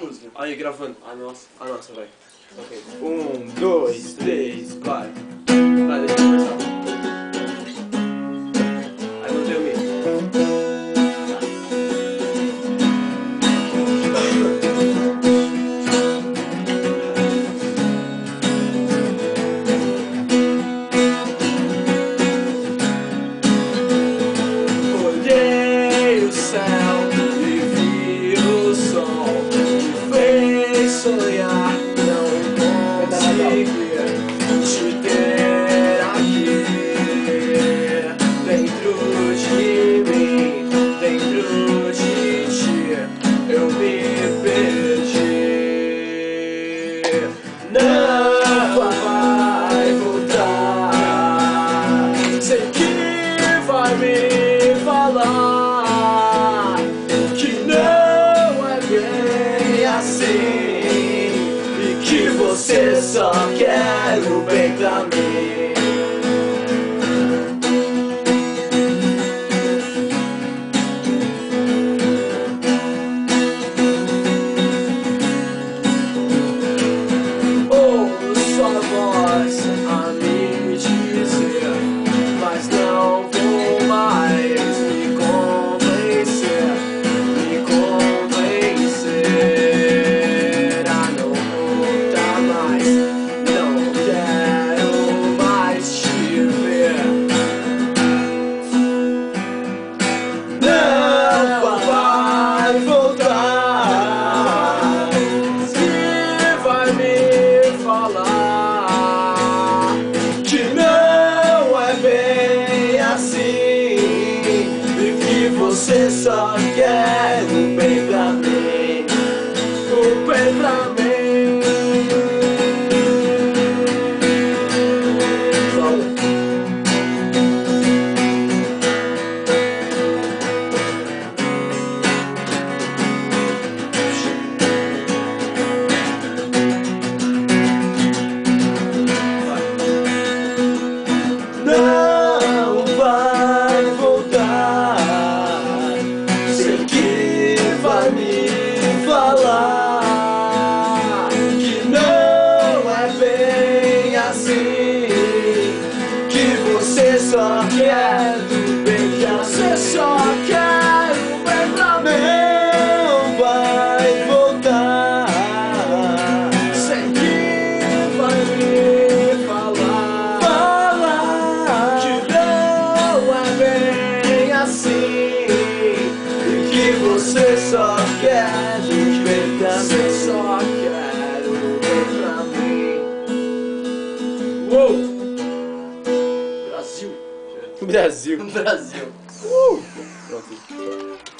música. Aí, gravando. Ah, nossa. Ah, nossa, vai. Ok. Um, dois, três, vai. Vai me falar que não é bem assim e que você só quer o bem pra mim. Você só Que você só quer do bem que você só quer o bem pra mim. Não vai voltar. Sei que vai me falar. Falar que não é bem assim. E que você só quer o bem mim. Você só quer Brasil! Brasil. Brasil. Pronto.